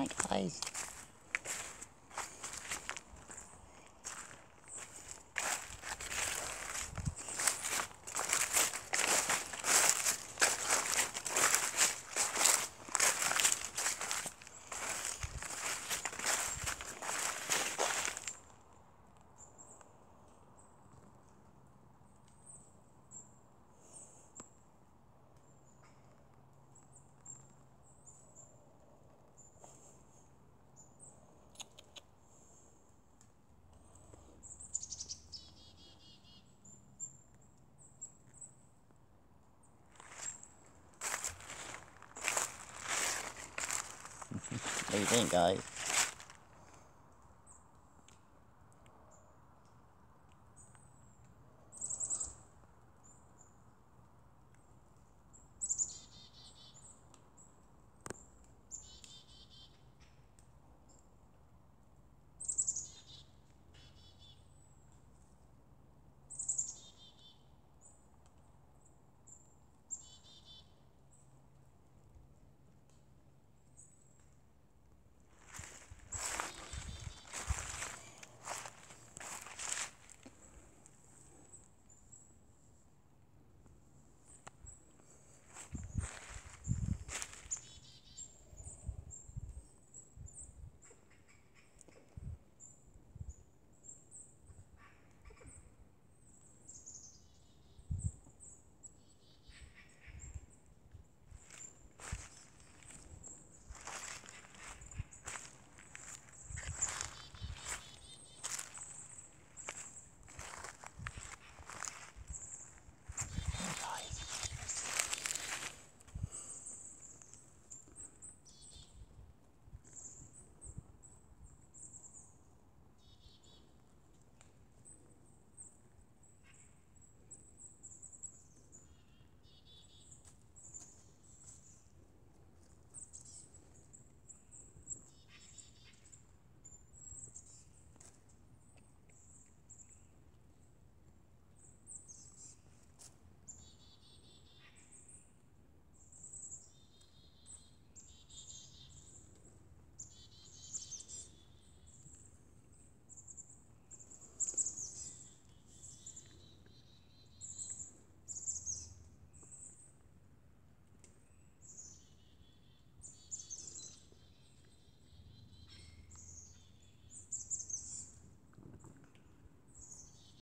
my guys. What do you think, guys?